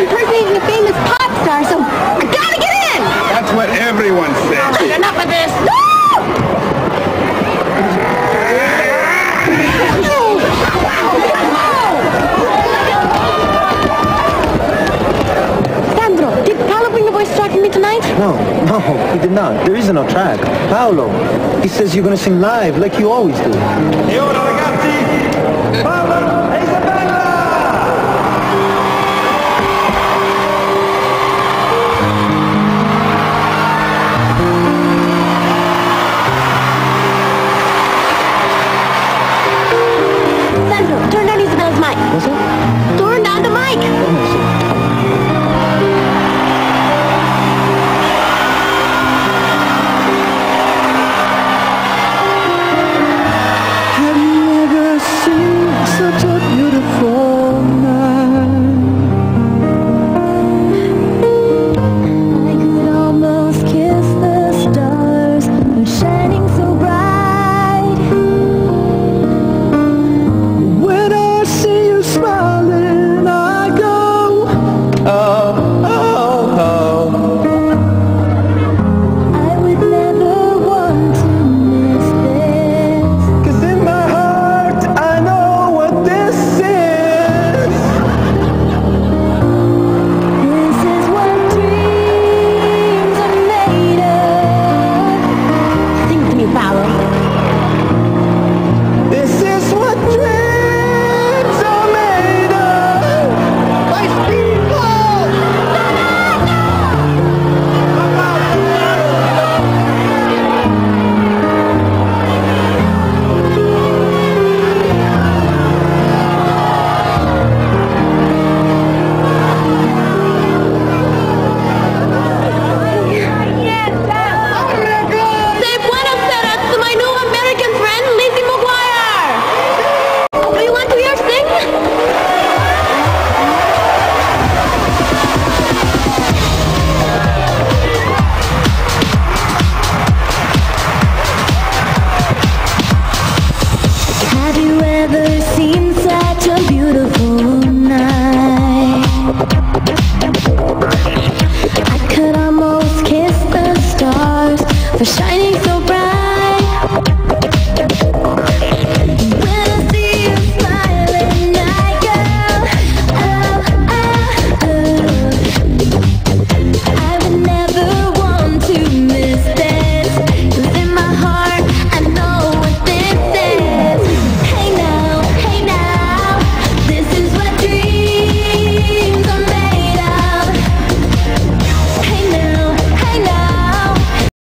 impersonating a famous pop star, so I gotta get in! That's what everyone says. Enough of this! No! Sandro, did Paolo bring the voice track for me tonight? No, no, he did not. There isn't no track. Paolo, he says you're gonna sing live like you always do. E ora ragazzi, Paolo such a You.